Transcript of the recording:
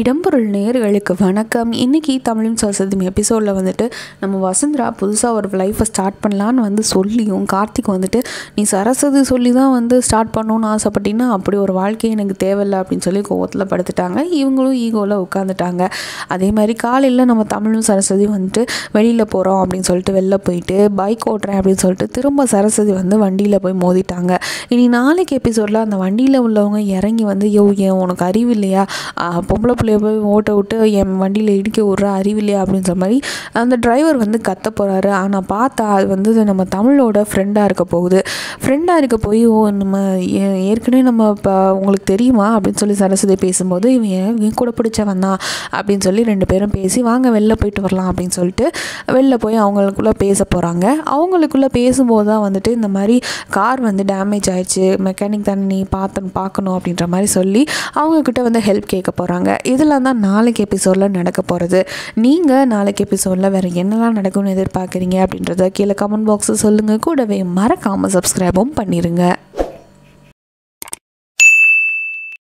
இடம்பொருள் நேர்களுக்கு வணக்கம். இன்றைக்கி தமிழும் சரஸ்வதியும் எபிசோடில் வந்துட்டு நம்ம வசுந்தரா புதுசாக ஒரு லைஃப்பை ஸ்டார்ட் பண்ணலான்னு வந்து சொல்லியும் கார்த்திக் வந்துட்டு நீ சரஸ்வதி சொல்லி தான் வந்து ஸ்டார்ட் பண்ணணும்னு ஆசைப்பட்டீங்கன்னா அப்படி ஒரு வாழ்க்கை எனக்கு தேவையில்லை அப்படின்னு சொல்லி கோவத்தில் படுத்துட்டாங்க. இவங்களும் ஈகோவில் உட்காந்துட்டாங்க அதே மாதிரி காலையில் நம்ம தமிழும் சரஸ்வதி வந்துட்டு வெளியில் போகிறோம் அப்படின்னு சொல்லிட்டு வெளில போயிட்டு பைக் ஓட்டுறேன் அப்படின்னு சொல்லிட்டு திரும்ப சரஸ்வதி வந்து வண்டியில் போய் மோதிட்டாங்க. இனி நாளைக்கு எபிசோடில் அந்த வண்டியில் உள்ளவங்க இறங்கி வந்து யோ ஏன் உனக்கு அறிவு இல்லையா? பொம்பளை பொம்பளை பிள்ளைய போய் ஓட்ட விட்டு என் வண்டியில் இடிக்க விட்ற அறிவில்லையா அப்படின்ற மாதிரி அந்த டிரைவர் வந்து கத்த போகிறாரு ஆனால் பார்த்தா அது வந்து நம்ம தமிழோட ஃப்ரெண்டாக இருக்க போகுது. ஃப்ரெண்டாக இருக்க போய் ஓ நம்ம ஏ- ஏற்கனவே நம்ம இப்போ உங்களுக்கு தெரியுமா? அப்படின்னு சொல்லி சரஸ்வதி பேசும்போது இவன் என் இவன் கூட பிடிச்சவன் தான் அப்படின்னு சொல்லி ரெண்டு பேரும் பேசி வாங்க வெளில போயிட்டு வரலாம் அப்படின்னு சொல்லிட்டு வெளில போய் அவங்களுக்குள்ளே பேச போகிறாங்க அவங்களுக்குள்ளே பேசும்போது தான் வந்துட்டு இந்த மாதிரி கார் வந்து டேமேஜ் ஆயிடுச்சு. மெக்கானிக் தானே நீ பார்த்து பார்க்கணும் அப்படின்ற மாதிரி சொல்லி அவங்கக்கிட்ட வந்து ஹெல்ப் கேட்க போகிறாங்க இதெல்லாம் தான் நாளைக்கு எபிசோடில் நடக்க போகிறது நீங்கள் நாளைக்கு எபிசோடில் வேறு என்னெல்லாம் நடக்கும்னு எதிர்பார்க்குறீங்க அப்படின்றத கீழே கமெண்ட் பாக்ஸில் சொல்லுங்கள் கூடவே மறக்காமல் சப்ஸ்கிரைபும் பண்ணிடுங்க